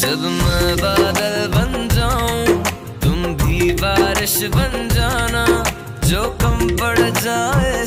जब मैं बादल बन जाऊँ तुम भी बारिश बन जाना जो कम पड़ जाए